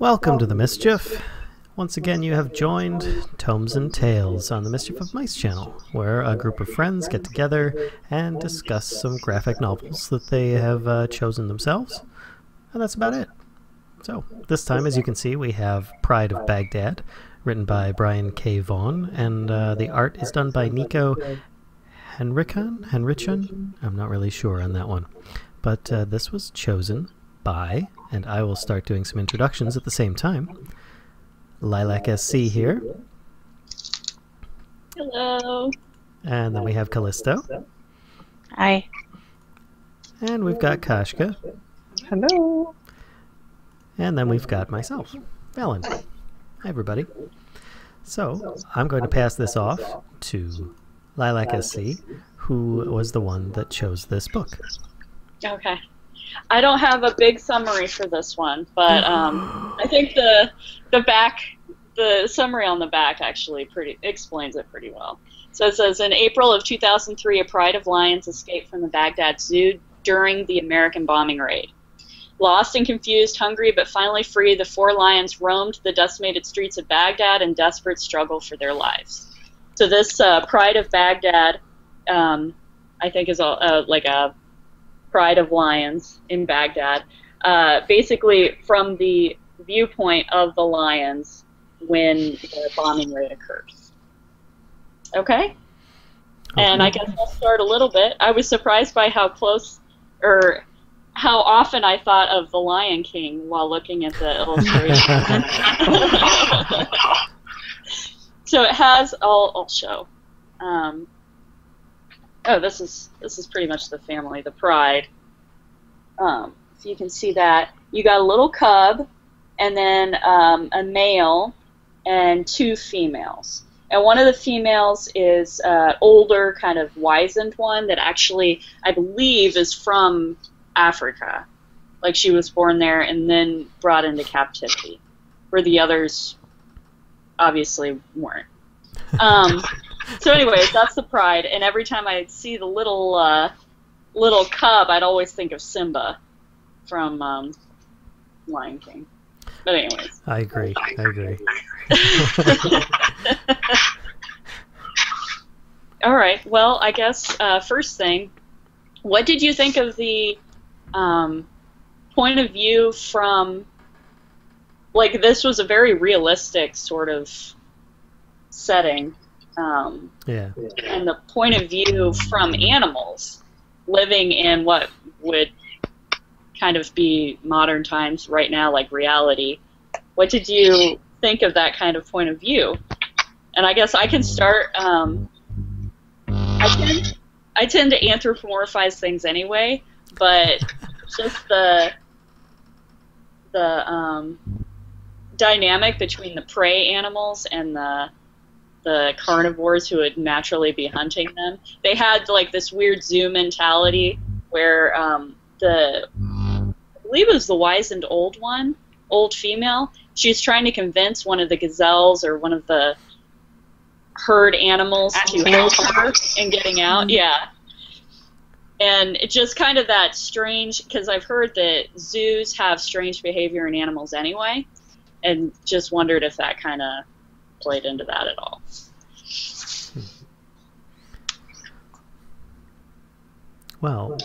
Welcome to the Mischief. Once again, you have joined Tomes and Tails on the Mischief of Mice channel, where a group of friends get together and discuss some graphic novels that they have uh, chosen themselves. And that's about it. So, this time, as you can see, we have Pride of Baghdad, written by Brian K. Vaughan, and uh, the art is done by Niko Henrikon? Henrichon? I'm not really sure on that one. But uh, this was chosen by, and I will start doing some introductions at the same time. Lilac SC here, Hello. and then we have Callisto, Hi. and we've got Kashka, Hello. and then we've got myself, Valen. Hi, everybody. So, I'm going to pass this off to Lilac SC, who was the one that chose this book. Okay. I don't have a big summary for this one, but um, I think the the back the summary on the back actually pretty explains it pretty well. So it says in April of 2003, a pride of lions escaped from the Baghdad Zoo during the American bombing raid. Lost and confused, hungry but finally free, the four lions roamed the decimated streets of Baghdad in desperate struggle for their lives. So this uh, pride of Baghdad, um, I think, is a, uh, like a pride of lions in Baghdad. Uh, basically, from the viewpoint of the lions when the bombing raid occurs. Okay? And I guess I'll start a little bit. I was surprised by how close, or how often I thought of the Lion King while looking at the illustration. so it has. I'll, I'll show. Um, oh, this is this is pretty much the family, the pride. Um, so you can see that you got a little cub, and then um, a male, and two females. And one of the females is uh, older, kind of wizened one that actually, I believe, is from Africa. Like she was born there and then brought into captivity, where the others obviously weren't. Um, so, anyways, that's the pride. And every time I see the little uh, little cub, I'd always think of Simba from um, Lion King. But anyways. I agree. I agree. All right. Well, I guess uh, first thing, what did you think of the um, point of view from? Like this was a very realistic sort of setting, um, Yeah. and the point of view from animals living in what would kind of be modern times right now, like reality. What did you think of that kind of point of view? And I guess I can start. Um, I tend, I tend to anthropomorphize things anyway, but just the the um, dynamic between the prey animals and the the carnivores who would naturally be hunting them. They had like this weird zoo mentality where um, the I believe it was the wizened old one, old female. She's trying to convince one of the gazelles or one of the herd animals to help her in getting out. Yeah. And it's just kind of that strange, because I've heard that zoos have strange behavior in animals anyway, and just wondered if that kind of played into that at all. Well,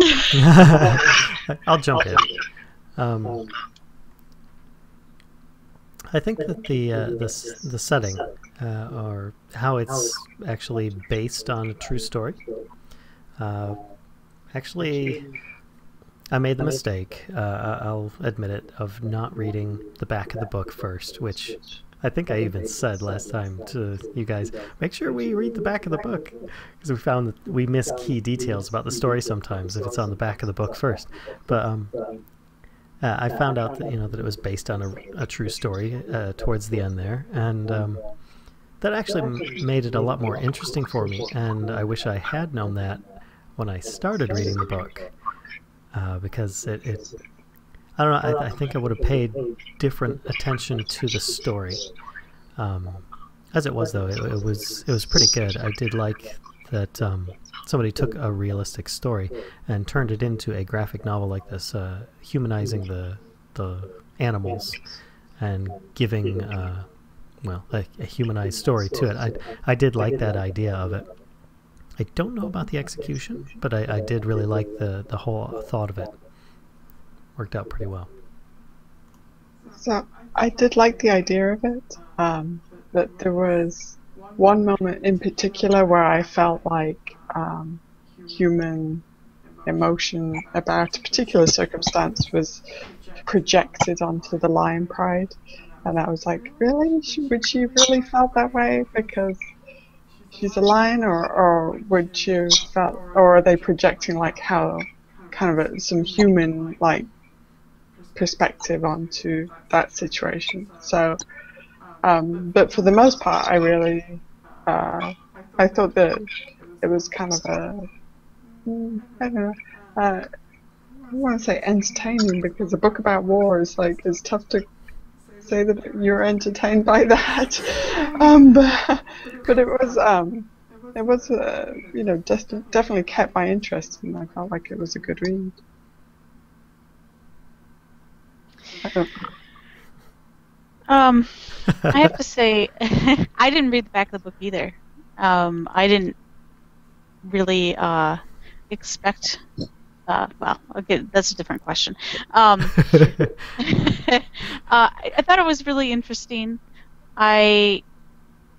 I'll jump in. Um, I think that the uh, the the setting, uh, or how it's actually based on a true story. Uh, actually, I made the mistake. Uh, I'll admit it of not reading the back of the book first, which I think I even said last time to you guys. Make sure we read the back of the book because we found that we miss key details about the story sometimes if it's on the back of the book first. But um, uh, I found out that you know that it was based on a, a true story uh, towards the end there, and um, that actually m- made it a lot more interesting for me. And I wish I had known that when I started reading the book, uh, because it, it I don't know. I, I think I would have paid different attention to the story. Um, as it was, though, it, it was it was pretty good. I did like that um, somebody took a realistic story and turned it into a graphic novel like this, uh, humanizing the the animals and giving, uh, well, a, a, humanized story to it. I, I did like that idea of it. I don't know about the execution, but I, I did really like the, the whole thought of it. Worked out pretty well. So I did like the idea of it, um, but there was one moment in particular where I felt like um, human emotion about a particular circumstance was projected onto the lion pride. And I was like, really? Would she really felt that way because she's a lion, or, or would she felt, or are they projecting like how kind of a, some human like perspective onto that situation? So, um, but for the most part, I really, uh, I thought that it was kind of a Mm, don't know. Uh, I want to say entertaining because a book about war is like it's tough to say that you're entertained by that. um, but, but it was um, it was uh, you know def- definitely kept my interest and I felt like it was a good read. Um, I have to say, I didn't read the back of the book either. Um, I didn't really uh, expect? Uh, well, okay, that's a different question. Um, uh, I, I, thought it was really interesting. I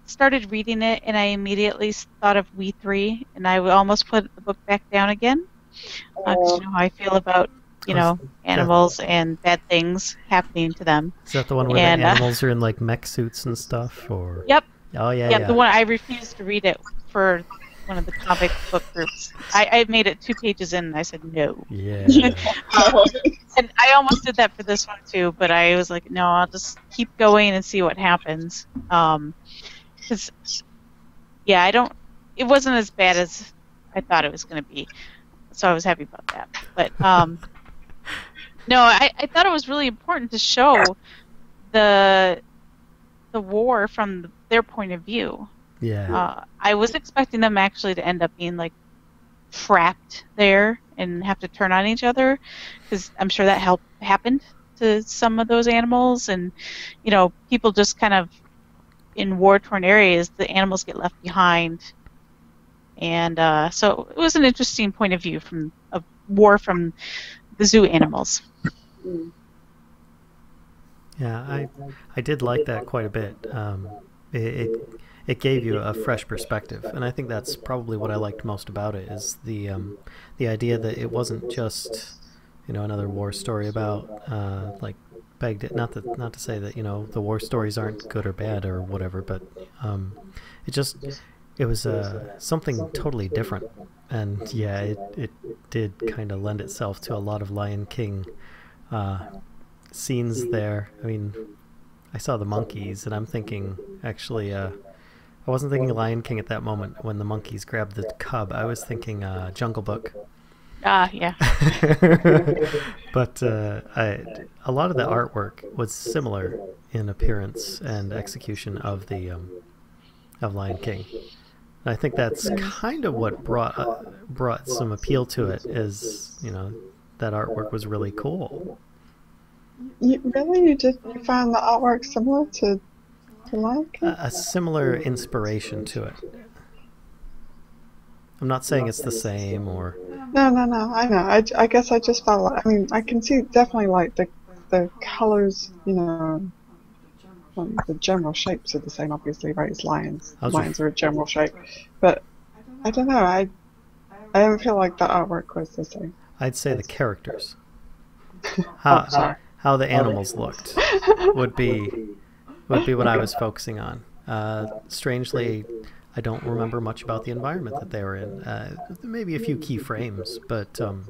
started reading it, and I immediately thought of We3, and I almost put the book back down again. Uh, you know how I feel about you know animals and bad things happening to them. Is that the one where and, the uh, animals are in like mech suits and stuff? Or yep. Oh yeah. Yep, yeah. the one I refused to read it for one of the comic book groups. I, I made it two pages in and I said no. Yeah. and I almost did that for this one too, but I was like, no, I'll just keep going and see what happens. Um, cause, yeah, I don't. It wasn't as bad as I thought it was going to be, so I was happy about that. But um, no, I, I thought it was really important to show the the war from their point of view. Yeah. Uh, I was expecting them actually to end up being like trapped there and have to turn on each other because I'm sure that helped happened to some of those animals and you know people just kind of in war torn areas the animals get left behind and uh, so it was an interesting point of view from a war from the zoo animals. Yeah, I I did like that quite a bit. Um, it, it it gave you a fresh perspective, and I think that's probably what I liked most about it is the um, the idea that it wasn't just you know another war story about uh, like Baghdad not that not to say that you know the war stories aren't good or bad or whatever, but um, it just it was uh, something totally different, and yeah, it it did kind of lend itself to a lot of Lion King uh, scenes there. I mean, I saw the monkeys, and I'm thinking actually. Uh, I wasn't thinking Lion King at that moment when the monkeys grabbed the cub. I was thinking uh, Jungle Book. Ah, yeah. but uh, I, a lot of the artwork was similar in appearance and execution of the um, of Lion King. And I think that's kind of what brought uh, brought some appeal to it. Is you know that artwork was really cool. You, really, you did you found the artwork similar to like a, a similar inspiration to it. I'm not saying it's the same or. No, no, no. I know. I, I guess I just felt like. I mean, I can see definitely like the the colors. You know, well, the general shapes are the same. Obviously, right? It's lions. Lions are a general shape, but I don't know. I I don't feel like the artwork was the same. I'd say the characters. How oh, how the animals looked would be would be what I was focusing on. Uh, strangely, I don't remember much about the environment that they were in. Uh, maybe a few key frames, but um,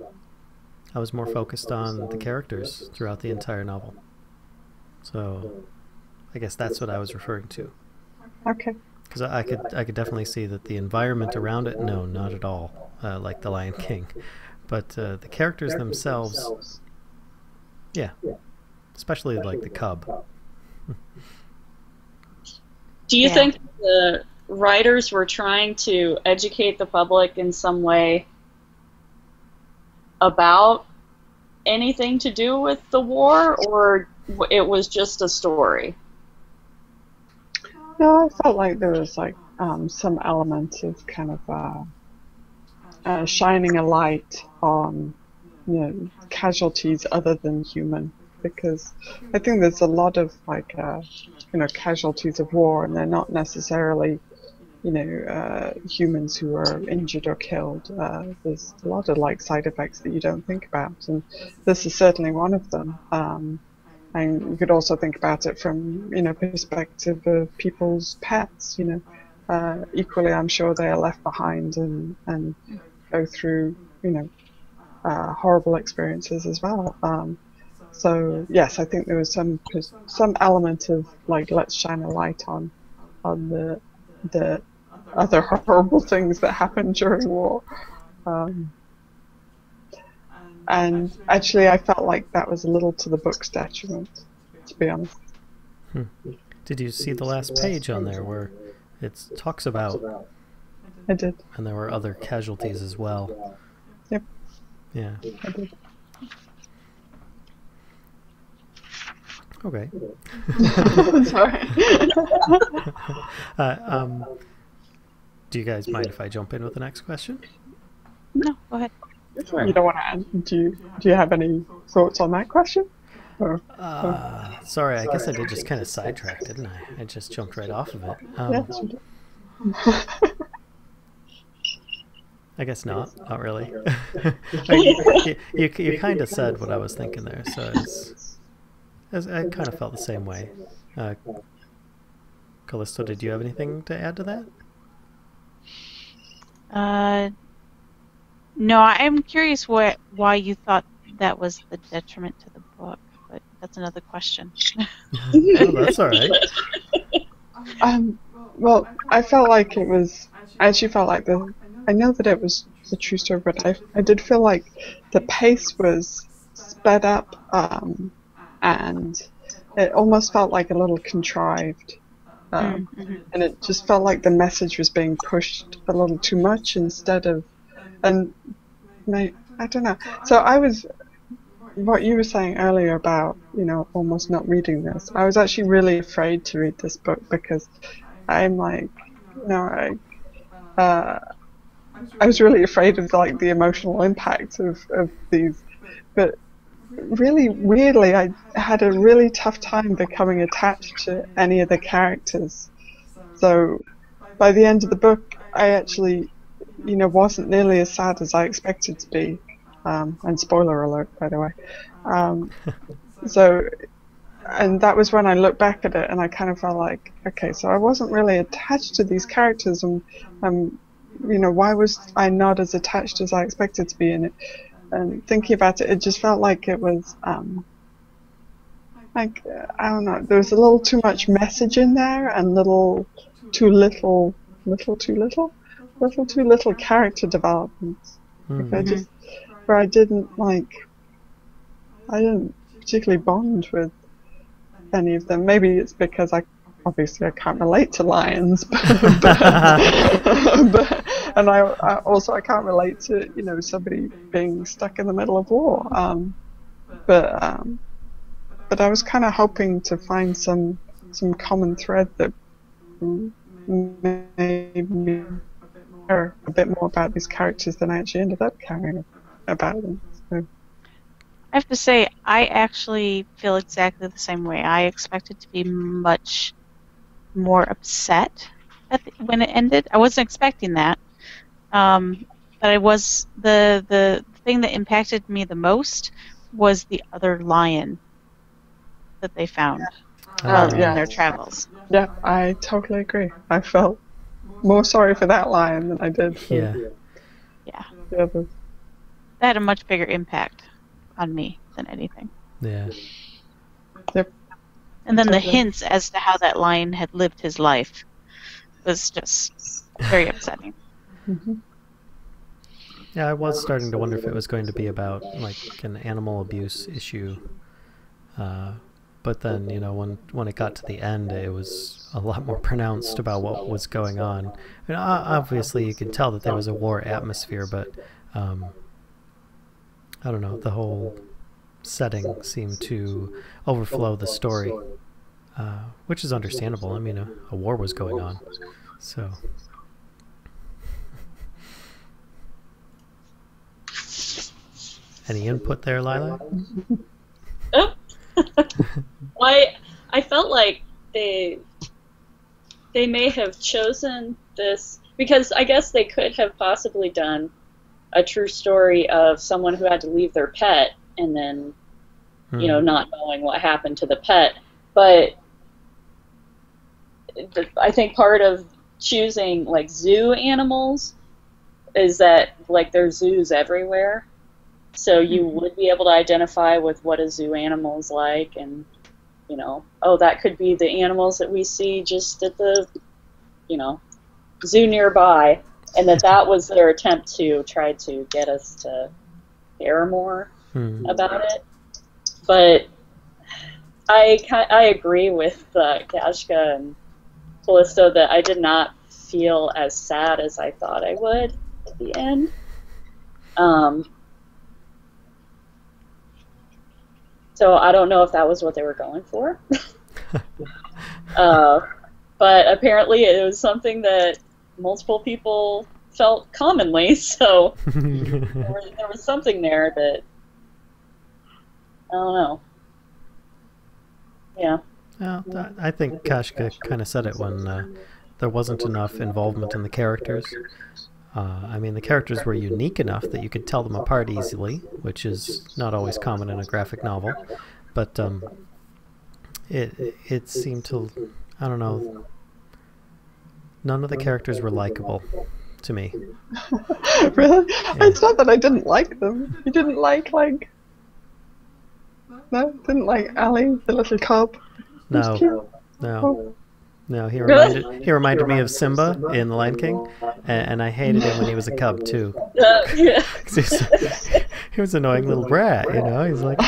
I was more focused on the characters throughout the entire novel. So, I guess that's what I was referring to. Okay. Because I could, I could definitely see that the environment around it, no, not at all, uh, like The Lion King, but uh, the characters themselves, yeah, especially like the cub. Do you yeah. think the writers were trying to educate the public in some way about anything to do with the war, or it was just a story? No, I felt like there was like um, some element of kind of uh, uh, shining a light on you know casualties other than human because I think there's a lot of like uh, you know casualties of war and they're not necessarily you know uh, humans who are injured or killed. Uh, there's a lot of like side effects that you don't think about and this is certainly one of them. Um, and you could also think about it from you know perspective of people's pets. You know, uh, equally, I'm sure they are left behind and and go through you know uh, horrible experiences as well. Um, so yes, I think there was some some element of like let's shine a light on on the the other horrible things that happen during war. Um, and actually, I felt like that was a little to the book's detriment, to be honest. Hmm. Did you see the last page on there where it talks about? I did. And there were other casualties as well. Yep. Yeah. I did. Okay. Sorry. uh, um, do you guys mind if I jump in with the next question? No, go ahead. You don't want to answer. Do you, do you have any thoughts on that question? Or, Uh, sorry, I guess I did just kind of sidetrack, didn't I? I just jumped right off of it. Um, yeah. I guess not. Not really. you, you, you kind of said what I was thinking there, so it's, it's, I kind of felt the same way. Uh, Callisto, did you have anything to add to that? Uh, no, I'm curious what why you thought that was the detriment to the book, but that's another question. oh, that's all right. Um, well, I felt like it was. I actually felt like the. I know that it was the true story, but I, I did feel like the pace was sped up, um, and it almost felt like a little contrived. Um, Mhm. and it just felt like the message was being pushed a little too much instead of, and I don't know. So I was, what you were saying earlier about you know almost not reading this. I was actually really afraid to read this book because I'm like, you know, I, uh, I was really afraid of like the emotional impact of of these, but really weirdly I had a really tough time becoming attached to any of the characters. So by the end of the book, I actually, you know, wasn't nearly as sad as I expected to be. Um, and spoiler alert, by the way. Um, so, and that was when I looked back at it, and I kind of felt like, okay, so I wasn't really attached to these characters, and, um, you know, why was I not as attached as I expected to be in it? And thinking about it, it just felt like it was, um, like I don't know, there was a little too much message in there, and little too little, little too little, little too little character development. Hmm. I just where I didn't like I didn't particularly bond with any of them. Maybe it's because I obviously I can't relate to lions, but, but, but and I, I also I can't relate to you know somebody being stuck in the middle of war. Um, but um, but I was kind of hoping to find some some common thread that made me care a bit more about these characters than I actually ended up caring about them. So. I have to say, I actually feel exactly the same way. I expected to be much more upset at the, when it ended. I wasn't expecting that, um, but I was the the thing that impacted me the most was the other lion that they found Uh, um, yeah. in their travels. Yeah, I totally agree. I felt more sorry for that lion than I did for yeah. Yeah, the others. that had a much bigger impact on me than anything. Yeah. And then the hints as to how that lion had lived his life was just very upsetting. hmm Yeah, I was starting to wonder if it was going to be about like an animal abuse issue. Uh, but then, you know, when when it got to the end, it was a lot more pronounced about what was going on. I mean, obviously, you could tell that there was a war atmosphere, but um, I don't know the whole setting seemed to overflow the story, uh, which is understandable. I mean, a, a war was going on, so. Any input there, Lila? Oh. I I felt like they they may have chosen this because I guess they could have possibly done a true story of someone who had to leave their pet and then you know Hmm. not knowing what happened to the pet but I think part of choosing like zoo animals is that like there's zoos everywhere so you would be able to identify with what a zoo animal is like and you know oh that could be the animals that we see just at the you know zoo nearby and that that was their attempt to try to get us to care more Hmm. about it. But I I agree with uh, Kashka and Callisto that I did not feel as sad as I thought I would at the end. Um, so I don't know if that was what they were going for. uh, but apparently it was something that multiple people felt commonly, so there was, there was something there that I don't know. Yeah. Well, th- I think Kashka kind of said it when uh, there wasn't enough involvement in the characters. Uh, I mean, the characters were unique enough that you could tell them apart easily, which is not always common in a graphic novel. But um, it it seemed to, I don't know, none of the characters were likable to me. really? It's not that I didn't like them. You didn't like like. No, didn't like Ali, the little cub. No, no, Oh. No. He reminded he reminded me of Simba in The Lion King, and, and I hated him when he was a cub too. Uh, yeah. 'Cause he's- he was an annoying little brat, you know. He's like,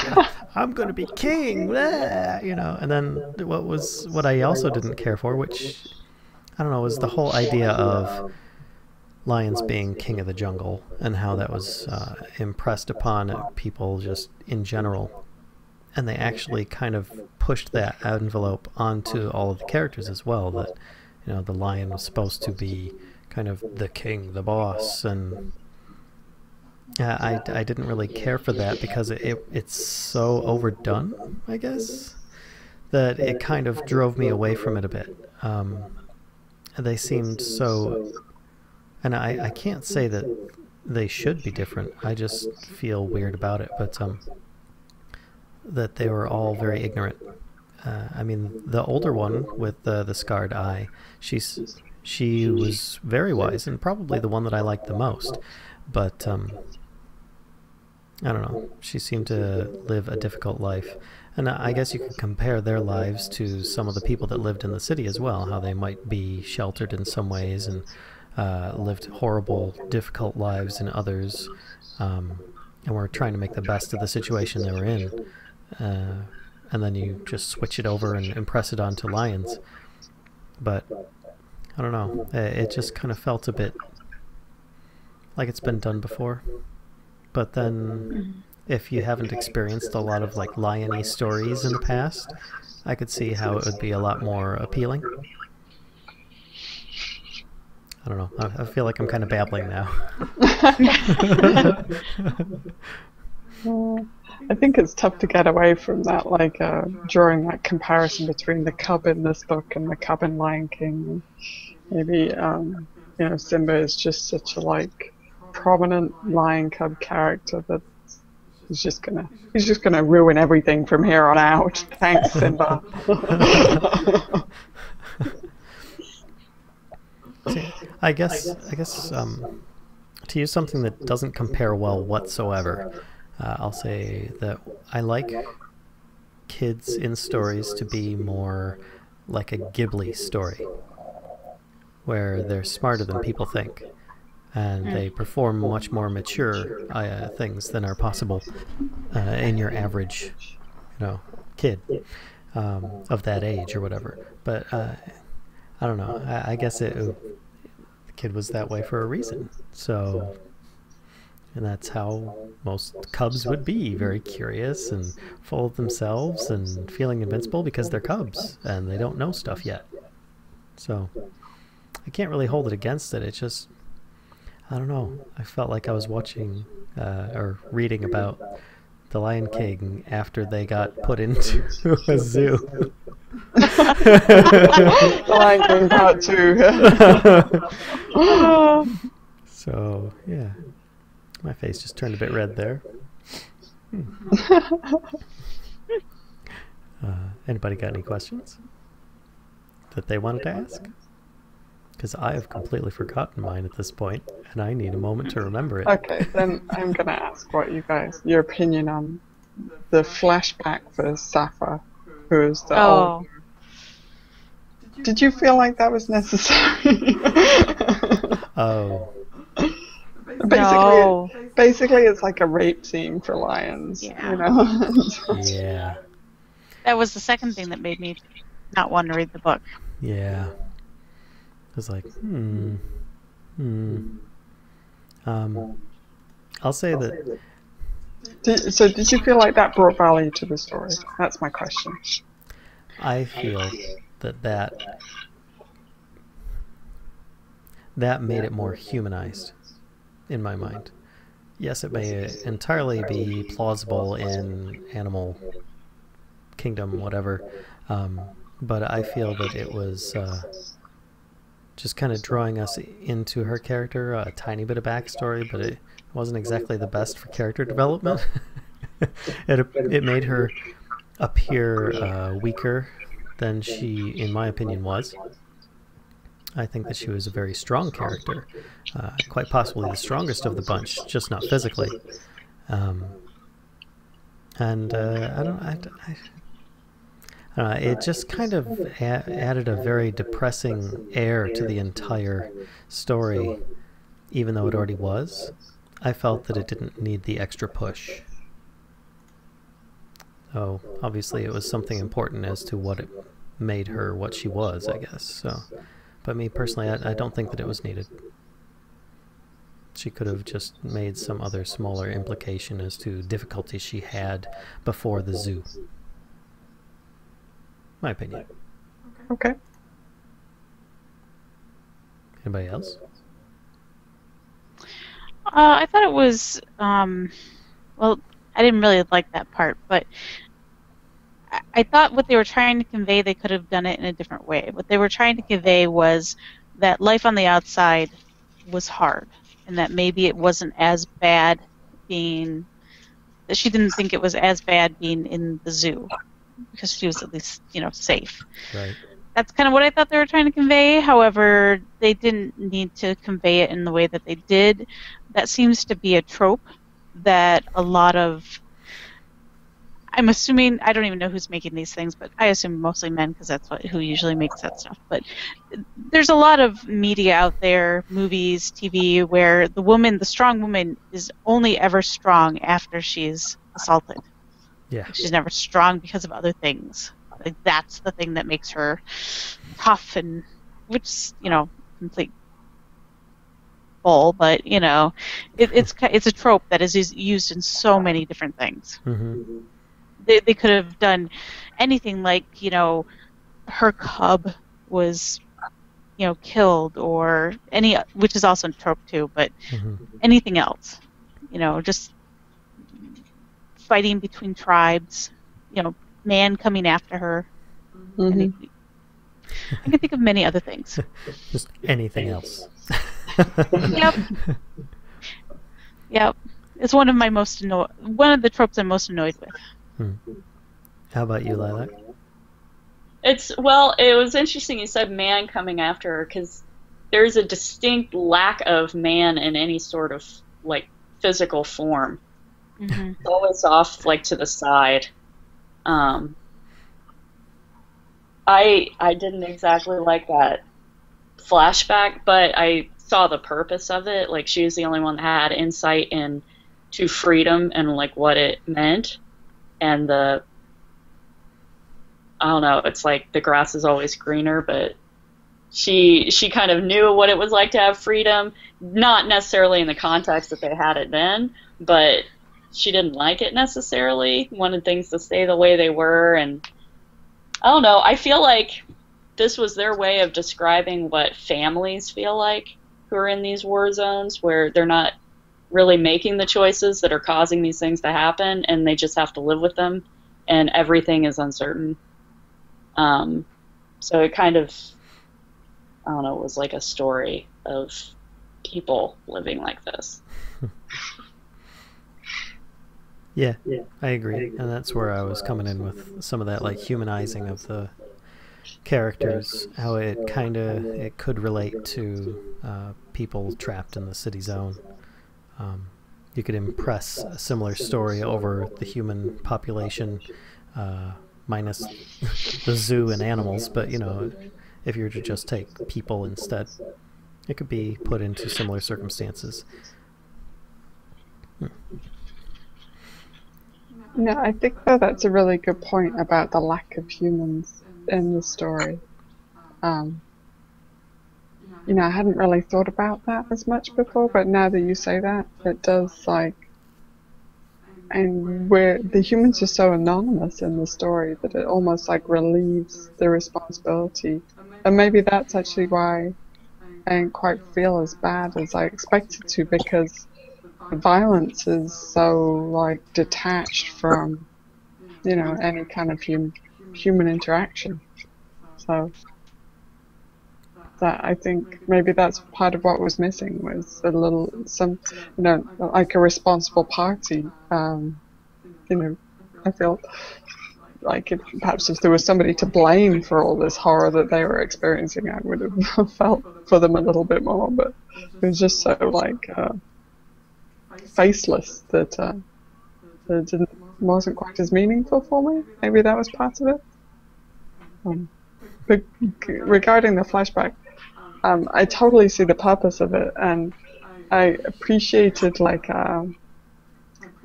"I'm going to be king," blah, you know. And then what was what I also didn't care for, which I don't know, was the whole idea of lions being king of the jungle and how that was uh, impressed upon people just in general. And they actually kind of pushed that envelope onto all of the characters as well. That you know, the lion was supposed to be kind of the king, the boss, and yeah, I, I didn't really care for that because it, it it's so overdone, I guess, that it kind of drove me away from it a bit. Um, they seemed so, and I, I can't say that they should be different. I just feel weird about it, but um, that they were all very ignorant. Uh, I mean, the older one with the the scarred eye, she's she was very wise and probably the one that I liked the most, but um, I don't know. She seemed to live a difficult life. And I guess you could compare their lives to some of the people that lived in the city as well, how they might be sheltered in some ways and uh, lived horrible, difficult lives in others, um, and were trying to make the best of the situation they were in. Uh, and then you just switch it over and impress it onto lions. But I don't know. It it just kind of felt a bit like it's been done before. But then, if you haven't experienced a lot of like lion-y stories in the past, I could see how it would be a lot more appealing. I don't know. I, I feel like I'm kind of babbling now. I think it's tough to get away from that, like uh, drawing that comparison between the cub in this book and the cub in Lion King. Maybe um, you know Simba is just such a like prominent lion cub character that he's just gonna he's just gonna ruin everything from here on out. Thanks, Simba. I guess I guess um, to use something that doesn't compare well whatsoever, uh, I'll say that I like kids in stories to be more like a Ghibli story, where they're smarter than people think, and they perform much more mature uh, things than are possible uh, in your average, you know, kid um, of that age or whatever. But uh, I don't know. I, I guess it, the kid was that way for a reason. So And that's how most cubs would be very curious and full of themselves and feeling invincible because they're cubs and they don't know stuff yet. So I can't really hold it against it. It's just, I don't know. I felt like I was watching uh, or reading about the Lion King after they got put into a zoo. the Lion King Part 2. so, yeah. My face just turned a bit red there. Hmm. Uh, anybody got any questions that they wanted to ask? Because I have completely forgotten mine at this point, and I need a moment to remember it. Okay, then I'm gonna ask what you guys, your opinion on the flashback for Safa, who is the Oh. old. Did you feel like that was necessary? Oh, basically, No. basically, it's like a rape scene for lions. Yeah. You know. yeah, That was the second thing that made me not want to read the book. yeah. I was like, hmm, hmm. Um, I'll say that Did, so, did you feel like that brought value to the story? That's my question. I feel that that that made it more humanized in my mind. Yes, it may entirely be plausible in animal kingdom, whatever, um, but I feel that it was uh, just kind of drawing us into her character, a tiny bit of backstory, but it wasn't exactly the best for character development. it it made her appear uh, weaker than she, in my opinion, was. I think that she was a very strong character, uh, quite possibly the strongest of the bunch, just not physically. Um, and uh, I don't, I, I, I don't know, it just kind of a- added a very depressing air to the entire story, even though it already was. I felt that it didn't need the extra push. So obviously, it was something important as to what it made her what she was, I guess. So, but me personally, I, I don't think that it was needed. She could have just made some other smaller implication as to difficulties she had before the zoo. My opinion. Okay. Anybody else? Uh, I thought it was, um, well, I didn't really like that part, but I, thought what they were trying to convey, they could have done it in a different way. What they were trying to convey was that life on the outside was hard, and that maybe it wasn't as bad being, that she didn't think it was as bad being in the zoo, because she was at least, you know, safe Right. that's kind of what I thought they were trying to convey. However, they didn't need to convey it in the way that they did. That seems to be a trope that a lot of I'm assuming I don't even know who's making these things, but I assume mostly men because that's what who usually makes that stuff. But there's a lot of media out there, movies, TV, where the woman, the strong woman, is only ever strong after she's assaulted. Yeah. She's never strong because of other things. Like that's the thing that makes her tough and which you know complete bull, but you know it, it's it's a trope that is is used in so many different things. hmm They they could have done anything like you know her cub was you know killed or any which is also a trope too, but hmm anything else. You know, just fighting between tribes. You know, man coming after her. Mhm. Any- I can think of many other things. Just anything else. Yep. Yep. It's one of my most anno- one of the tropes I'm most annoyed with. How about you, Lilac? It's well, it was interesting you said man coming after her because there's a distinct lack of man in any sort of like physical form. hmm It's always off like to the side. Um, I I didn't exactly like that flashback, but I saw the purpose of it. Like she was the only one that had insight into freedom and like what it meant, and the I don't know. It's like the grass is always greener, but she she kind of knew what it was like to have freedom, not necessarily in the context that they had it then, but she didn't like it necessarily. Wanted things to stay the way they were, and I don't know. I feel like this was their way of describing what families feel like who are in these war zones, where they're not really making the choices that are causing these things to happen, and they just have to live with them, and everything is uncertain. Um, so it kind of I don't know, it was like a story of people living like this. yeah, yeah, I agree. And that's where I was coming in with some of that like humanizing of the characters, how it kind of it could relate to uh, people trapped in the city zone. Um, you could impress a similar story over the human population, uh, minus the zoo and animals, but you know, if you were to just take people instead. It could be put into similar circumstances. Hmm. No, I think though that's a really good point about the lack of humans in the story. Um, you know, I hadn't really thought about that as much before, but now that you say that, it does like and where the humans are so anonymous in the story that it almost like relieves the responsibility. And maybe that's actually why I didn't quite feel as bad as I expected to because the violence is so like detached from you know any kind of hum- human interaction. So that I think maybe that's part of what was missing was a little some you know like a responsible party um, you know I feel like if perhaps if there was somebody to blame for all this horror that they were experiencing, I would have felt for them a little bit more. But it was just so like uh, faceless that, uh, it didn't wasn't quite as meaningful for me. Maybe that was part of it. Um, but regarding the flashback, um, I totally see the purpose of it, and I appreciated like uh,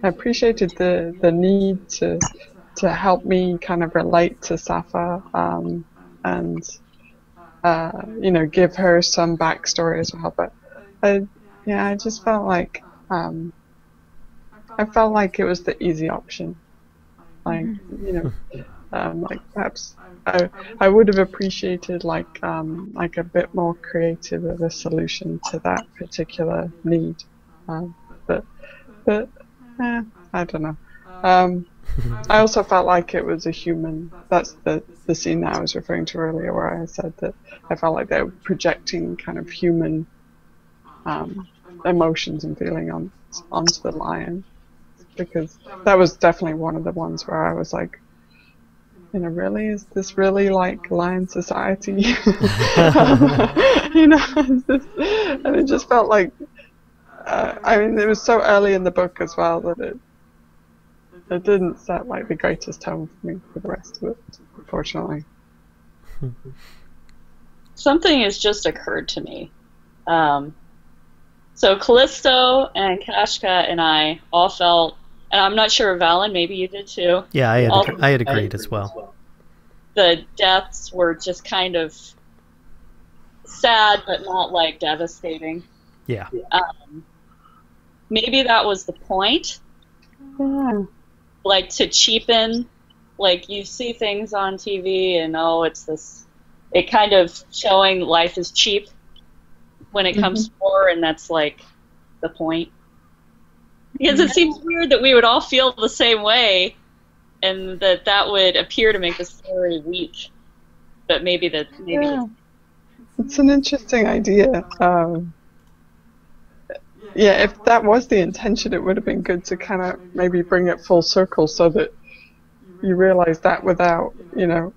I appreciated the the need to to help me kind of relate to Safa um, and uh, you know give her some backstory as well. But I, yeah, I just felt like um, I felt like it was the easy option. Like you know, um, like perhaps I I would have appreciated like um, like a bit more creative of a solution to that particular need. Um, but but eh, I don't know. Um, I also felt like it was a human. That's the the scene that I was referring to earlier, where I said that I felt like they were projecting kind of human um, emotions and feeling on onto the lion, because that was definitely one of the ones where I was like, you know, really, is this really like lion society? you know, this, and it just felt like. Uh, I mean, it was so early in the book as well that it it didn't set like the greatest tone for me for the rest of it, unfortunately. Something has just occurred to me. Um, so Callisto and Kashka and I all felt, and I'm not sure, Valen, maybe you did too. Yeah, I had, all, I had agreed as well. The deaths were just kind of sad, but not like devastating. Yeah. Um, maybe that was the point. Yeah like to cheapen like you see things on TV and oh it's this it kind of showing life is cheap when it comes mm-hmm. to war and that's like the point because it seems weird that we would all feel the same way and that that would appear to make the story weak but maybe that maybe yeah. it's an interesting idea um, yeah, if that was the intention, it would have been good to kind of maybe bring it full circle so that you realize that without, you know,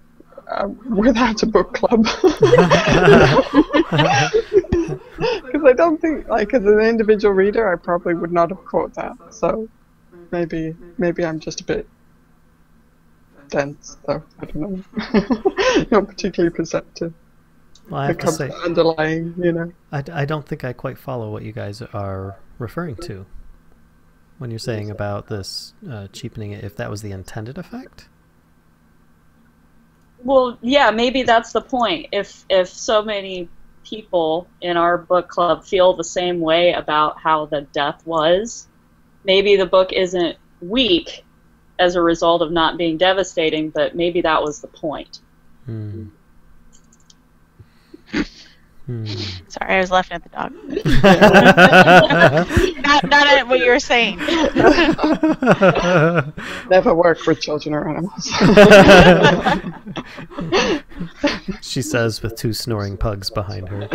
um, without a book club. Because I don't think, like, as an individual reader, I probably would not have caught that. So maybe, maybe I'm just a bit dense, though. I don't know. not particularly perceptive. Well, I have to say, underlying, you know. I, I don't think I quite follow what you guys are referring to when you're saying about this uh, cheapening it. If that was the intended effect. Well, yeah, maybe that's the point. If if so many people in our book club feel the same way about how the death was, maybe the book isn't weak as a result of not being devastating, but maybe that was the point. Hmm. Hmm. Sorry, I was laughing at the dog. not, not at what you were saying. Never work with children or animals. she says with two snoring pugs behind her.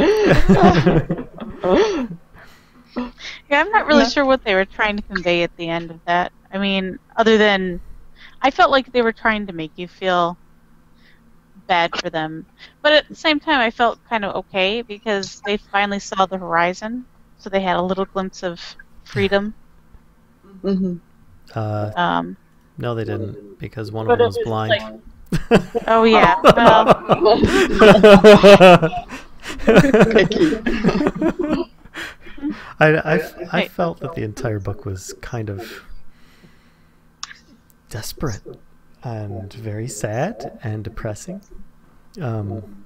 Yeah, I'm not really No. sure what they were trying to convey at the end of that. I mean, other than I felt like they were trying to make you feel bad for them. But at the same time, I felt kind of okay because they finally saw the horizon. So they had a little glimpse of freedom. hmm Uh, Um, no, they didn't because one of them was was blind. oh, yeah. Well, I, I, I felt that the entire book was kind of desperate and very sad and depressing. Um,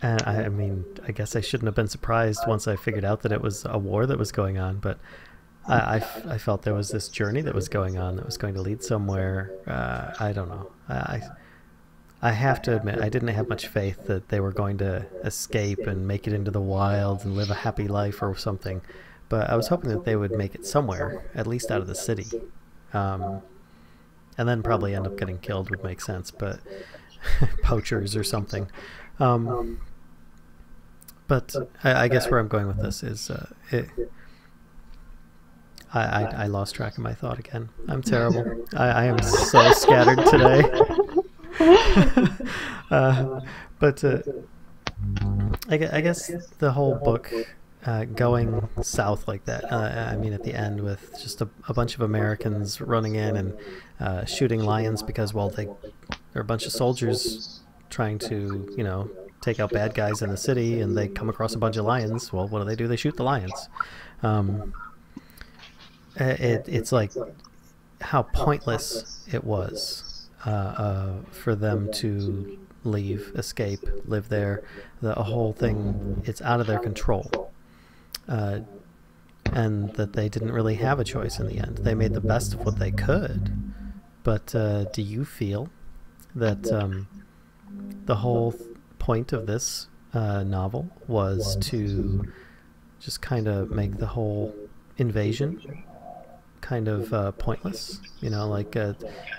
and I, I mean, I guess I shouldn't have been surprised once I figured out that it was a war that was going on, but I, I felt there was this journey that was going on that was going to lead somewhere. Uh, I don't know. I, I I have to admit, I didn't have much faith that they were going to escape and make it into the wild and live a happy life or something. But I was hoping that they would make it somewhere, at least out of the city. Um, and then probably end up getting killed would make sense, but poachers or something. Um, but I, I guess where I'm going with this is uh, it, I, I, I lost track of my thought again. I'm terrible. I, I am so scattered today. uh, but uh, I, I guess the whole book uh, going south like that. Uh, I mean, at the end with just a, a bunch of Americans running in and uh, shooting lions because, well, they they're a bunch of soldiers trying to, you know, take out bad guys in the city, and they come across a bunch of lions. Well, what do they do? They shoot the lions. Um, it, it's like how pointless it was uh, uh, for them to leave, escape, live there. The whole thing, it's out of their control. Uh, and that they didn't really have a choice in the end. They made the best of what they could. But uh, do you feel that um, the whole point of this uh, novel was to just kind of make the whole invasion kind of uh, pointless. You know, like uh,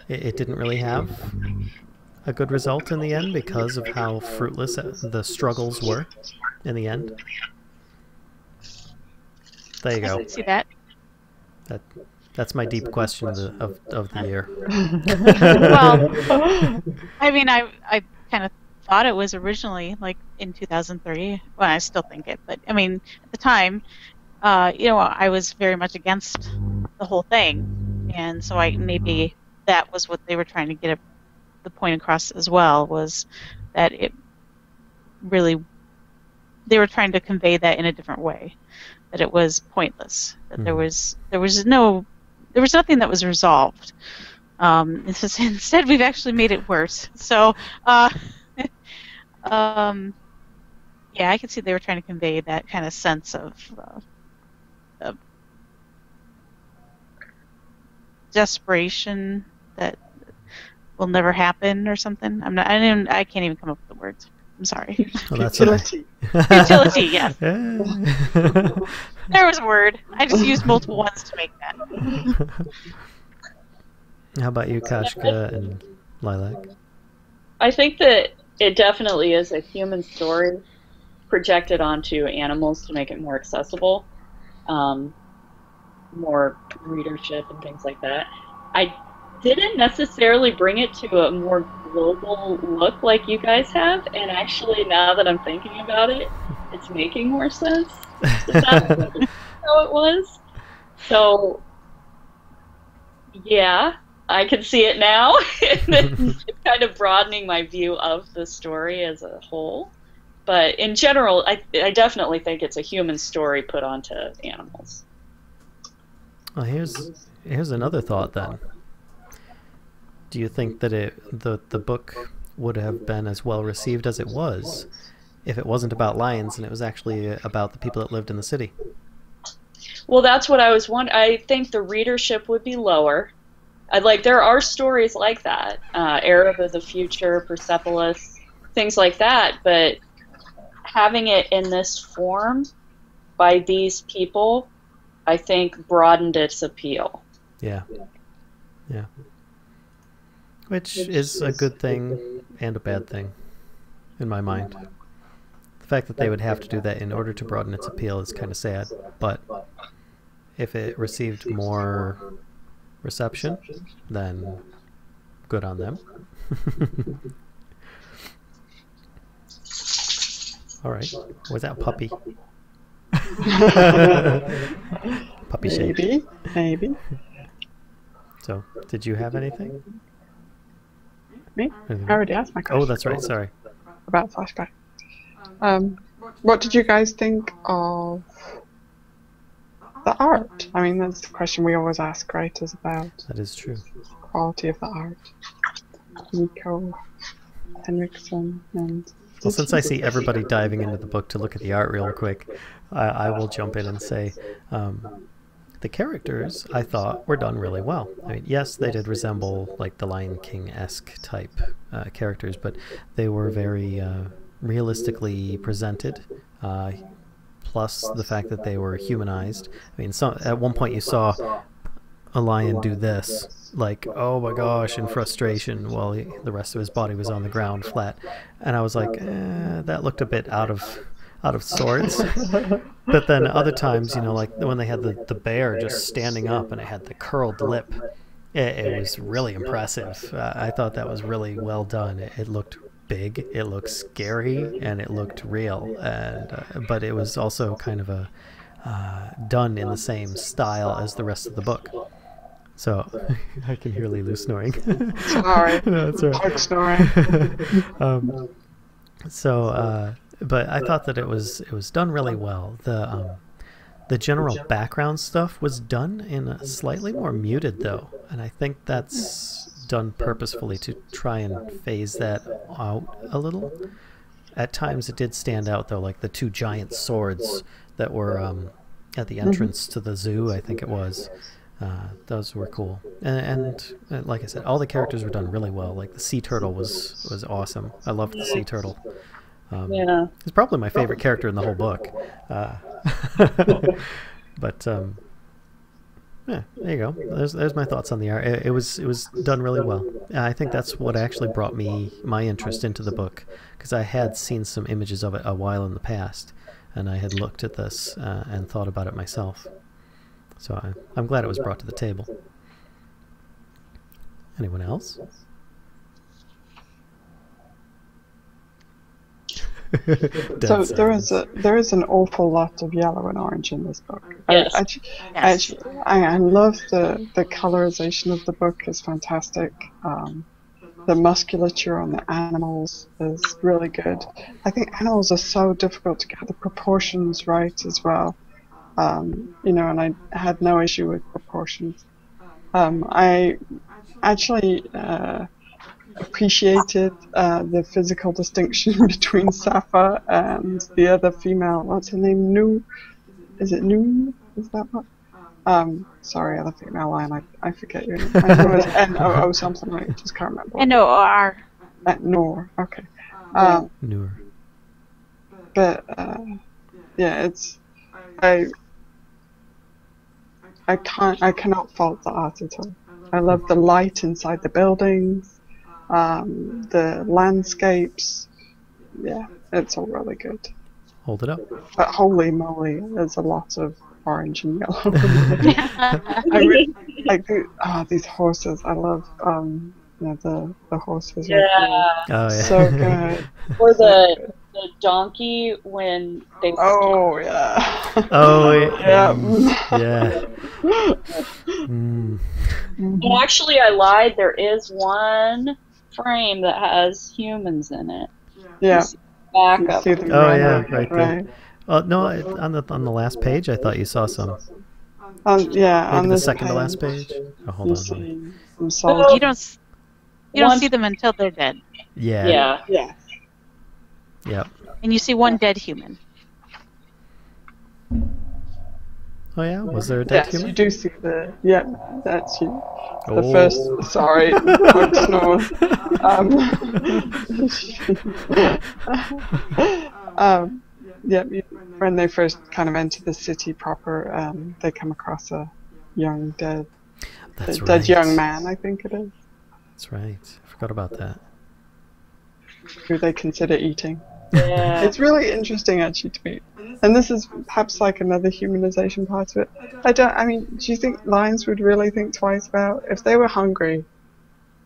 it, it didn't really have a good result in the end because of how fruitless uh, the struggles were in the end. There you go. can see that. That that's my deep question of the, of, of the year. Well, I mean, I I kind of thought it was originally like in 2003. Well, I still think it, but I mean, at the time, uh, you know, I was very much against the whole thing, and so I maybe that was what they were trying to get a, the point across as well was that it really they were trying to convey that in a different way that it was pointless that there Mhm. was there was no there was nothing that was resolved. Um, this is- instead we've actually made it worse. So uh, um, yeah i can see they were trying to convey that kind of sense of, uh, of desperation that will never happen or something. I'm not i, didn't, I can't even come up with the words i'm sorry Well, that's okay. Futility. Futility, yes. Yeah. there was a word i just used multiple ones to make that How about you, Kashka and Lilac? I think that it definitely is a human story projected onto animals to make it more accessible, um, more readership and things like that. I didn't necessarily bring it to a more global look like you guys have, and actually, now that I'm thinking about it, it's making more sense. That's how it was. So, yeah, I can see it now. it's kind of broadening my view of the story as a whole. But in general, I, I definitely think it's a human story put onto animals. Well, here's here's another thought then. Do you think that it the the book would have been as well received as it was if it wasn't about lions and it was actually about the people that lived in the city. Well, that's what I was wondering. I think the readership would be lower. I'd like there are stories like that, uh, Arab of the Future, Persepolis, things like that. But having it in this form by these people, I think broadened its appeal. Yeah. Yeah. Which is a good thing and a bad thing, in my mind. The fact that they would have to do that in order to broaden its appeal is kind of sad, but if it received more reception, then good on them. All right. Was that puppy? puppy shape. Maybe, maybe. So, did you have anything? Me? I already asked my question. Oh, that's right. Sorry. About flashback. Um, what did you guys think of the art? I mean, that's the question we always ask writers about That is true. quality of the art. Niko Henrichon and Well, since I see everybody diving into the book to look at the art real quick, I, I will jump in and say um, the characters I thought were done really well. I mean, yes, they did resemble like the Lion King esque type uh, characters, but they were very uh, realistically presented. Uh, plus the fact that they were humanized. I mean, so, at one point you saw a lion do this, like, oh my gosh, in frustration, while he, the rest of his body was on the ground flat. And I was like, eh, that looked a bit out of out of sorts. but then other times, you know, like when they had the, the bear just standing up and it had the curled lip, it, it was really impressive. Uh, I thought that was really well done. It, it looked big, it looked scary, and it looked real. And uh, but it was also kind of a uh, done in the same style as the rest of the book. So I can hear Lilu snoring. Sorry. no, it's all right. Pug snoring. um, so, uh, but I thought that it was it was done really well. The um, the general background stuff was done in a slightly more muted though, and I think that's done purposefully to try and phase that out a little. At times, it did stand out though, like the two giant swords that were um, at the entrance to the zoo. I think it was. Uh, those were cool, and, and uh, like I said, all the characters were done really well. Like the sea turtle was was awesome. I loved the sea turtle. Um, Yeah. He's probably my favorite character in the whole book. Uh, but um, yeah, there you go. There's there's my thoughts on the art. It, it was it was done really well. I think that's what actually brought me my interest into the book because I had seen some images of it a while in the past, and I had looked at this uh, and thought about it myself. So I, I'm glad it was brought to the table. Anyone else? Dead so there is a there is an awful lot of yellow and orange in this book. Yes. I, I, Yes. I, I love the the colorization of the book is fantastic. Um, the musculature on the animals is really good. I think animals are so difficult to get the proportions right as well. Um, you know, and I had no issue with proportions. Um, I actually uh, appreciated uh, the physical distinction between Safa and the other female. What's her name? Nu? Is it Nu? Is that what? Um, sorry, other female line. I, I forget your name. I know it's N O O something. Right? Just can't remember. And no, Uh, Nor. Okay. Um, Newer. but uh, yeah, it's I I can't I cannot fault the art at all. I love the light inside the buildings, um, the landscapes. Yeah, it's all really good. Hold it up. But holy moly, there's a lot of orange and yellow. I re- like the, oh, these horses. I love um, you know, the the horses. are Yeah. Oh yeah. So good. Or the the donkey when they Oh yeah. oh yeah. Yeah. yeah. Mm. And actually, I lied. There is one frame that has humans in it. Yeah. Back You up. see Oh, yeah, over, right there. Oh no! I, on the on the last page, I thought you saw some. Um, yeah, Maybe on the this second to last page. Oh, hold You on. hold on. see. You don't. You don't One- see them until they're dead, Yeah. Yeah. Yeah. Yep. and you see one dead human. Oh yeah. Was there a dead Yes, you do see the. Yeah, that's you. The Oh. first. Sorry, know. Um, um, yeah, when they first kind of enter the city proper, um, they come across a young dead, That's dead right. young man, I think it is, That's right. I forgot about that. who they consider eating. Yeah. It's really interesting actually to me. And this is perhaps like another humanization part of it. I don't I mean, do you think lions would really think twice about if they were hungry?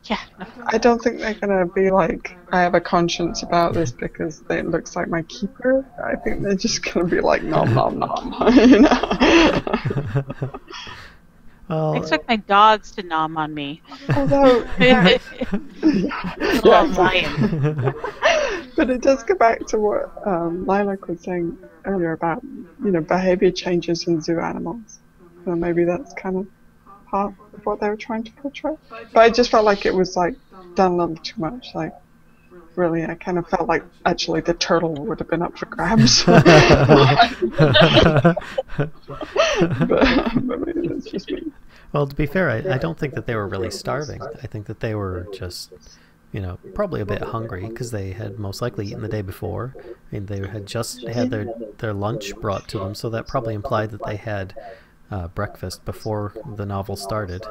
Yeah. no. I don't think they're gonna be like, I have a conscience about this because it looks like my keeper. I think they're just gonna be like nom nom nom you know? well, I expect my dogs to nom on me. Although yeah, yeah, lion. but it does go back to what um, Lilac was saying earlier about, you know, behavior changes in zoo animals. So maybe that's kind of part of what they were trying to portray. But I just felt like it was like done a little too much. Like, really, I kind of felt like actually the turtle would have been up for grabs. but, but maybe that's just me. well, to be fair, I, I don't think that they were really starving. I think that they were just, you know, probably a bit hungry because they had most likely eaten the day before. I mean, they had just had their their lunch brought to them, so that probably implied that they had uh, breakfast before the novel started.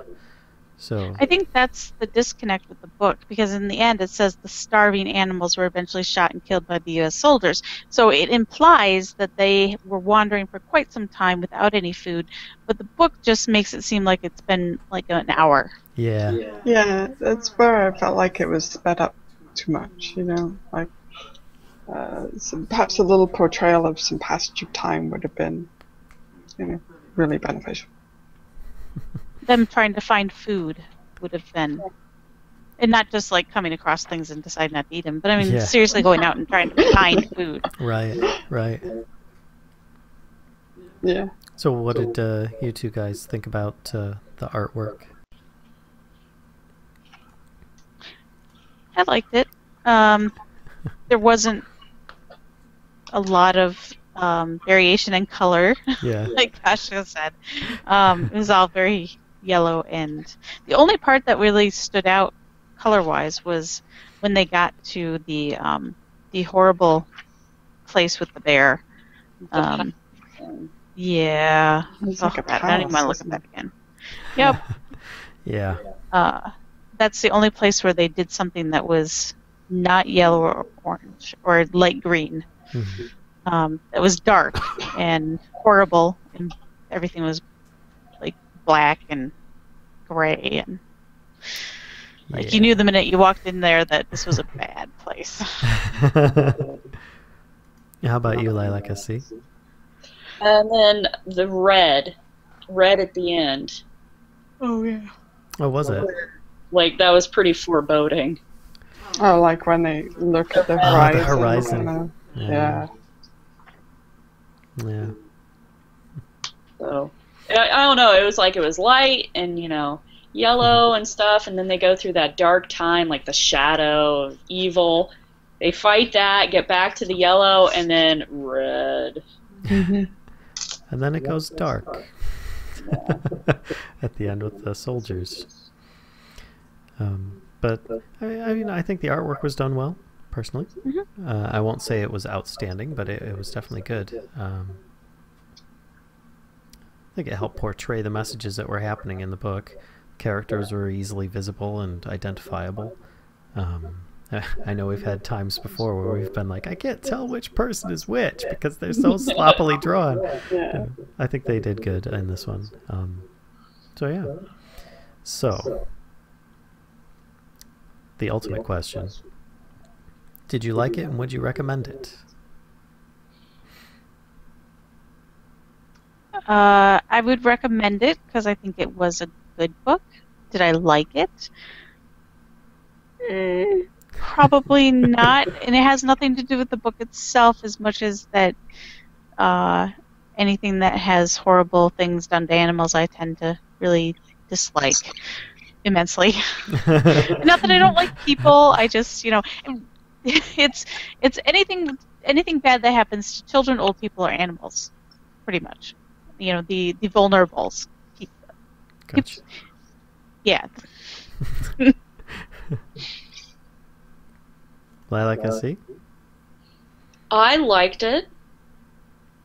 So I think that's the disconnect with the book because in the end it says the starving animals were eventually shot and killed by the U.S. soldiers. So it implies that they were wandering for quite some time without any food, but the book just makes it seem like it's been like an hour. yeah, Yeah, that's where I felt like it was sped up too much, you know, like uh, some, perhaps a little portrayal of some passage of time would have been, you know, really beneficial. Them trying to find food would have been. And not just like coming across things and deciding not to eat them, but I mean Yeah. seriously going out and trying to find food. right, right. Yeah. So, what did uh, you two guys think about uh, the artwork? I liked it. Um, there wasn't a lot of um, variation in color, Yeah, like Kasha said. Um, it was all very yellow, and the only part that really stood out color-wise was when they got to the um, the horrible place with the bear. Um, yeah, It oh, like a God, I don't even want to look at that again. Yep. yeah, uh, that's the only place where they did something that was not yellow or orange or light green. Mhm. Um, it was dark and horrible, and everything was like black and gray, and like you knew the minute you walked in there that this was a bad place. How about you, um, Lilac SC? And then the red, red at the end. Oh yeah. Oh, was it? Like that was pretty foreboding. Oh, like when they look at the Oh, the horizon. horizon. you? Yeah. Yeah. So I, I don't know. It was like it was light and you know yellow and stuff, and then they go through that dark time, like the shadow of evil. They fight that, get back to the yellow, and then red. And then it goes dark at the end with the soldiers. Um, but I, I mean, I think the artwork was done well, personally. Uh, I won't say it was outstanding, but it, it was definitely good. Um, I think it helped portray the messages that were happening in the book. Characters were easily visible and identifiable. Um, I know we've had times before where we've been like, I can't tell which person is which because they're so sloppily drawn. Yeah. I think they did good in this one. Um, so yeah. So the ultimate question: Did you like it, and would you recommend it? Uh, I would recommend it because I think it was a good book. Did I like it? Eh, probably not, and it has nothing to do with the book itself as much as that uh, anything that has horrible things done to animals, I tend to really dislike. immensely. Not that I don't like people. I just, you know, it's it's anything anything bad that happens to children, old people, or animals, pretty much. You know, the the vulnerables. Gotcha. Yeah. Lilac SC? I liked it.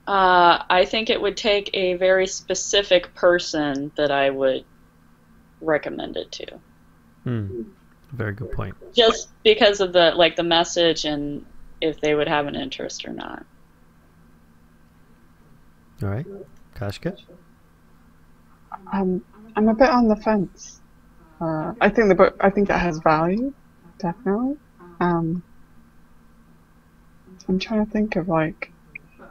Uh, I think it would take a very specific person that I would recommend it to. Hmm. Very good point. Just because of the like the message and if they would have an interest or not. All right. Kashka? Um, I'm a bit on the fence. Uh, I think the book. I think it has value, definitely. Um, I'm trying to think of like,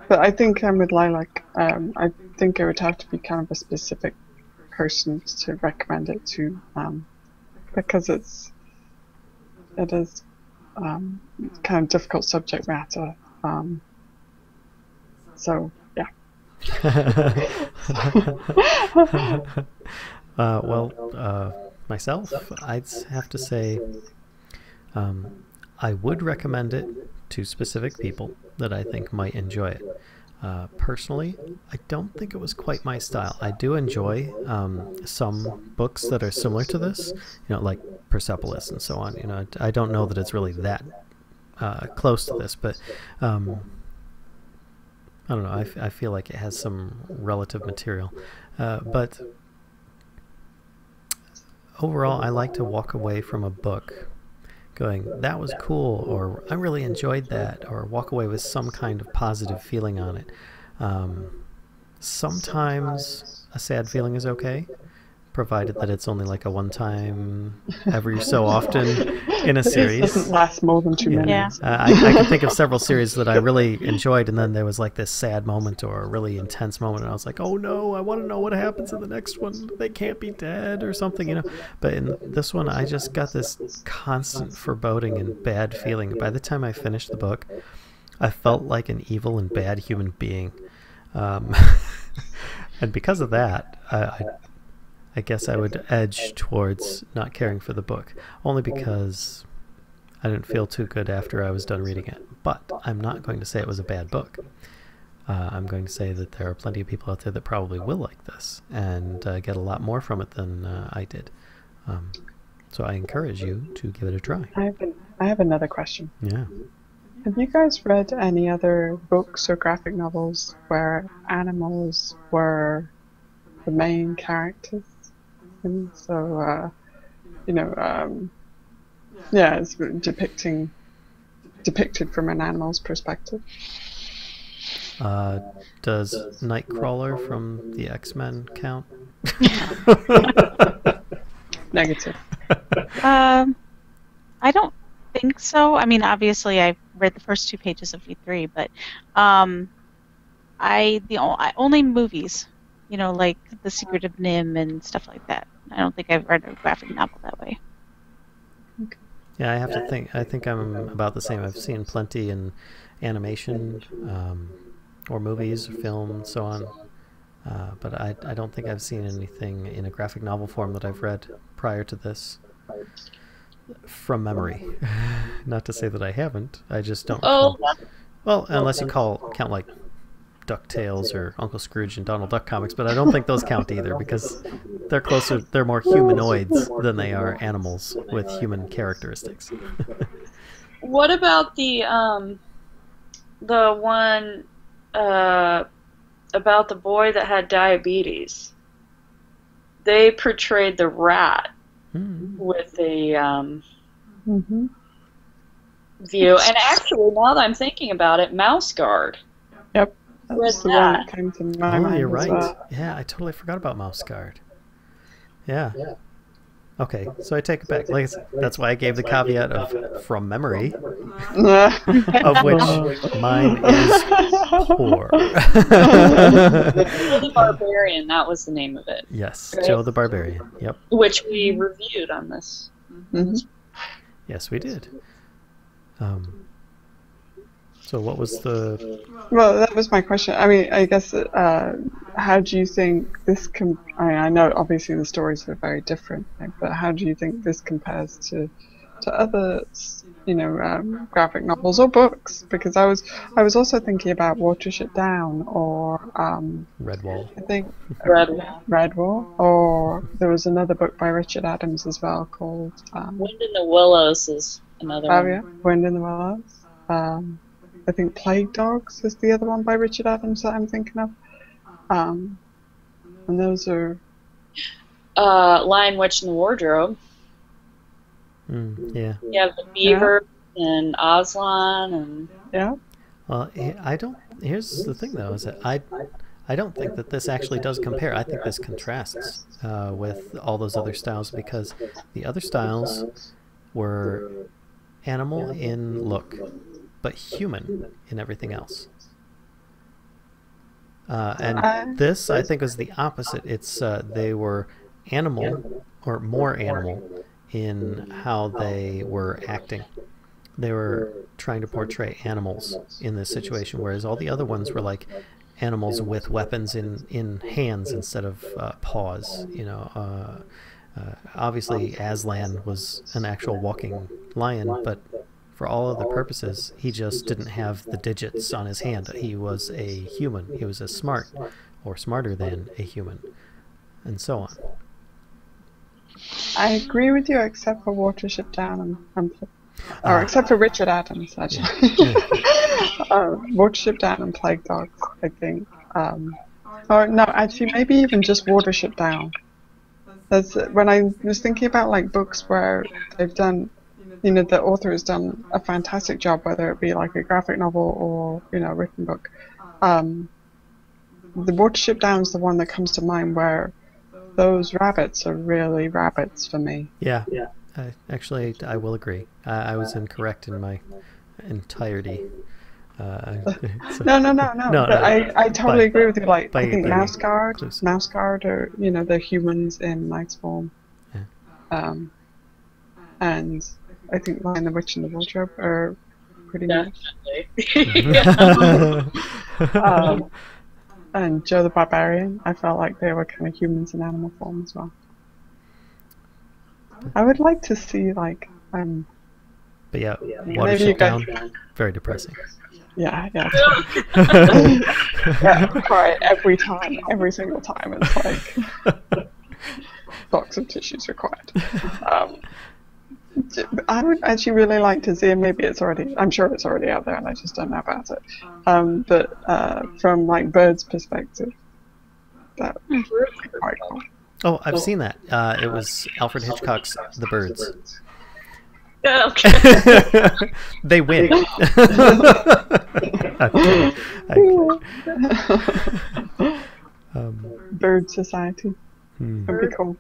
but I think I'm with Lilac. Um, I think it would have to be kind of a specific person to recommend it to, um, because it's it is um, kind of difficult subject matter. Um, so. uh, well, uh, myself, I'd have to say um, I would recommend it to specific people that I think might enjoy it. Uh, personally, I don't think it was quite my style. I do enjoy um, some books that are similar to this, you know, like Persepolis and so on. You know, I don't know that it's really that uh, close to this, but um, I don't know. I, I feel like it has some relative material, uh, but overall, I like to walk away from a book going, that was cool, or I really enjoyed that, or walk away with some kind of positive feeling on it. Um, sometimes a sad feeling is okay, provided that it's only like a one time every so often in a series. It doesn't last more than two Yeah. minutes. Uh, I, I can think of several series that I really enjoyed, and then there was like this sad moment or a really intense moment, and I was like, "Oh no, I want to know what happens in the next one. They can't be dead or something," you know. But in this one, I just got this constant foreboding and bad feeling. By the time I finished the book, I felt like an evil and bad human being, um, and because of that, I, I I guess I would edge towards not caring for the book, only because I didn't feel too good after I was done reading it. But I'm not going to say it was a bad book. Uh, I'm going to say that there are plenty of people out there that probably will like this and uh, get a lot more from it than uh, I did. Um, so I encourage you to give it a try. I have an, I have another question. Yeah. Have you guys read any other books or graphic novels where animals were the main characters? And so, uh, you know, um, yeah, it's depicting depicted from an animal's perspective. Uh, does Nightcrawler from the X Men count? Negative. Um, I don't think so. I mean, obviously, I read the first two pages of We3, but um, I the o- I, only movies, you know, like The Secret of NIMH and stuff like that. I don't think I've read a graphic novel that way. Yeah, I have to think. I think I'm about the same. I've seen plenty in animation, um, or movies, or film, and so on. Uh, but I, I don't think I've seen anything in a graphic novel form that I've read prior to this from memory. Not to say that I haven't. I just don't. Oh, recall. Well, unless you call count like DuckTales or Uncle Scrooge and Donald Duck comics, but I don't think those count either because they're closer. They're more humanoids than they are animals with human characteristics. what about the um, the one uh, about the boy that had diabetes? They portrayed the rat Hmm. with a um, hmm view, and actually, now that I'm thinking about it, Mouse Guard. Yep. Read That's the one that. that came to my Oh, mind. you're as right. well. Yeah, I totally forgot about Mouse Guard. Yeah. Okay, so I take it back. Like that's why I gave the caveat of from memory, of which mine is poor. Joe the Barbarian, that was the name of it, yes, Joe the Barbarian. Yep. which we reviewed on this. Mhm. Yes, we did. Um, So what was the? Well, that was my question. I mean, I guess, uh, how do you think this com- I, mean, I know obviously the stories are very different, like, but how do you think this compares to to other, you know, um, graphic novels or books? Because I was I was also thinking about Watership Down or um, Redwall. I think Redwall. Redwall, or there was another book by Richard Adams as well called um, Wind in the Willows is another Oh one. yeah, Wind in the Willows. Um, I think Plague Dogs is the other one by Richard Adams that I'm thinking of. Um, and those are Uh, Lion, Witch, and the Wardrobe. Mm, yeah. You have the Beaver and Aslan and yeah. Well, I don't. Here's the thing, though, is that I, I don't think that this actually does compare. I think this contrasts uh, with all those other styles because the other styles were animal in look, but human in everything else. Uh, and Uh, this, I think, was the opposite. It's uh, they were animal or more animal in how they were acting. They were trying to portray animals in this situation, whereas all the other ones were like animals with weapons in, in hands instead of uh, paws. You know, uh, uh, obviously Aslan was an actual walking lion, but for all other purposes, he just didn't have the digits on his hand. He was a human. He was as smart, or smarter than a human, and so on. I agree with you, except for Watership Down and, and or Ah. except for Richard Adams, actually. uh, Watership Down and Plague Dogs, I think. Um, or no, actually, maybe even just Watership Down. That's when I was thinking about like books where they've done, you know, the author has done a fantastic job, whether it be like a graphic novel or you know, a written book. Um, the Watership Down is the one that comes to mind where those rabbits are really rabbits for me. Yeah. I, actually, I will agree. I, I was incorrect in my entirety. Uh, so- No, no, no, no. No, but no. I, I totally By- agree with you. Like, by- I think by Mouse Guard, clues. Mouse Guard are, you know, the humans in Knight's Form. Yeah. Um, and I think Lion the Witch and the Wardrobe are pretty much. Definitely. Um, and Joe the Barbarian, I felt like they were kind of humans in animal form as well. I would like to see, like, um, but yeah, maybe you Watership guys. Down, very depressing. Yeah, yeah. yeah, cry every time, every single time. It's like box of tissues required. Um, j- I would actually really like to see, and maybe it's already, I'm sure it's already out there, and I just don't know about it. Um, but uh, from like birds' perspective, that would be quite cool. Oh, I've seen that. Uh, it was Alfred Hitchcock's The Birds. okay. they win. Okay, okay. Um, Bird Society hmm. would be cool.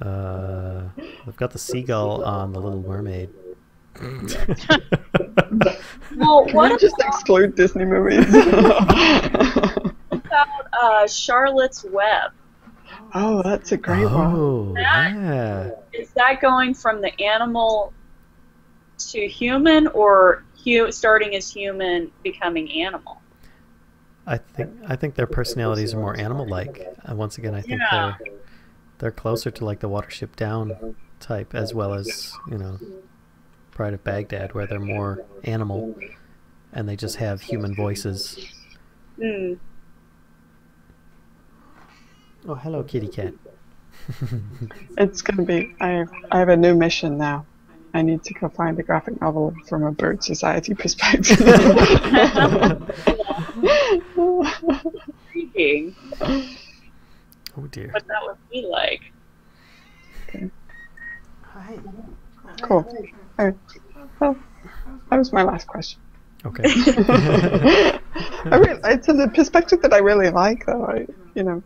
Uh, we've got the seagull on the Little Mermaid. Well, Can what we just exclude Disney movies? about uh, Charlotte's Web? oh, that's a great one. oh, yeah. Is that going from the animal to human, or hu- starting as human, becoming animal? I think I think their personalities are more animal-like. Uh, once again, I think Yeah. they're they're closer to like the Watership Down type, as well as you know, Pride of Baghdad, where they're more animal, and they just have human voices. Hmm. Oh, hello, kitty cat. It's gonna be. I have, I have a new mission now. I need to go find a graphic novel from a bird society perspective. Intriguing. Oh dear. What that would be like. cool. Alright. Well, that was my last question. Okay. I really, it's a perspective that I really like, though. I, you know,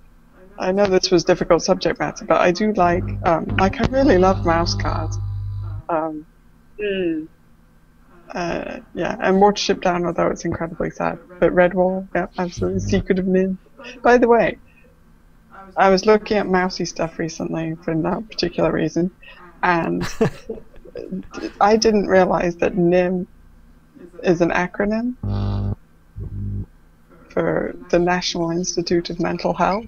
I know this was difficult subject matter, but I do like, um, like I really love Mouse Guard. Um, Hmm. uh, yeah, and Watership Down, although it's incredibly sad. But Redwall, yeah, absolutely. Secret of NIMH. By the way, I was looking at mousy stuff recently for no particular reason, and I didn't realize that NIMH is an acronym for the National Institute of Mental Health.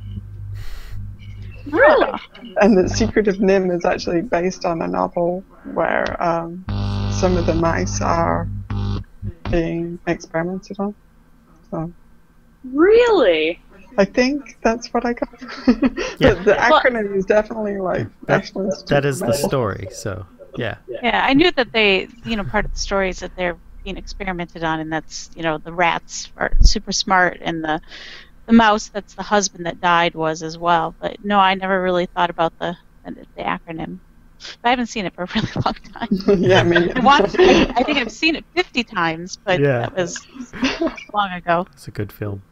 Really? And the Secret of NIMH is actually based on a novel where um, some of the mice are being experimented on. So Really? I think that's what I got. Yeah. but the Well- acronym is definitely like That, National that of is the story. So yeah, Yeah, I knew that they, you know, part of the story is that they're being experimented on, and that's, you know, the rats are super smart, and the the mouse that's the husband that died was as well. But no, I never really thought about the the, the acronym. I haven't seen it for a really long time. yeah, I mean, I watched. I, I think I've seen it 50 times, but Yeah. that was long ago. it's a good film.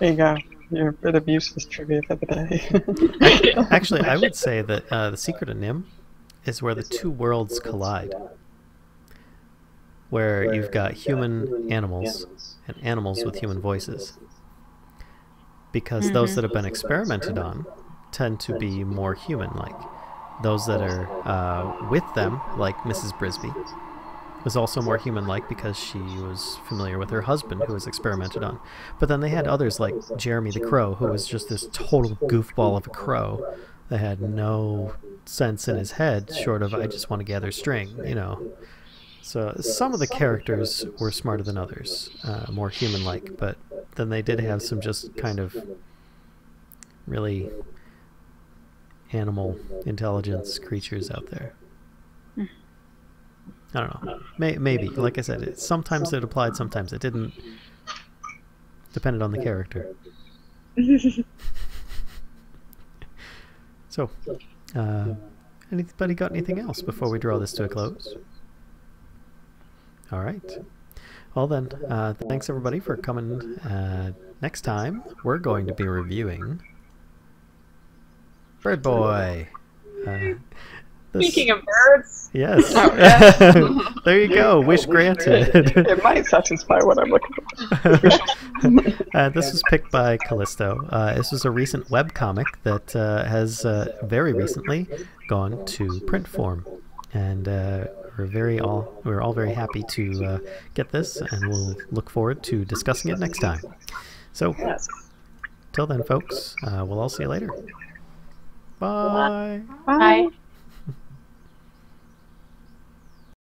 There you go. Your bit of useless trivia for the day. Actually, I would say that uh, the secret of NIMH is where the two worlds collide, where you've got human animals and animals with human voices. Because those that have been experimented on tend to be more human-like. Those that are uh, with them, like Mrs. Brisby, was also more human-like because she was familiar with her husband, who was experimented on. But then they had others like Jeremy the Crow, who was just this total goofball of a crow that had no sense in his head, short of "I just want to gather string," you know. So some of the characters were smarter than others, uh, more human-like, but then they did have some just kind of really animal intelligence creatures out there. I don't know. May- maybe, like I said, it, sometimes it applied, sometimes it didn't. Depended on the character. So, uh, anybody got anything else before we draw this to a close? All right. Well then, uh, thanks everybody for coming. Uh, next time, we're going to be reviewing Bird Boy. Uh, this- Speaking of birds, Yes. Oh, there you go. Wish granted. it might satisfy what I'm looking for. uh, this was picked by Callisto. Uh, this was a recent webcomic that uh, has uh, very recently gone to print form, and uh, we're very all we're all very happy to uh, get this, and we'll look forward to discussing it next time. So, yes. till then, folks, uh, we'll all see you later. Bye. Bye. Bye.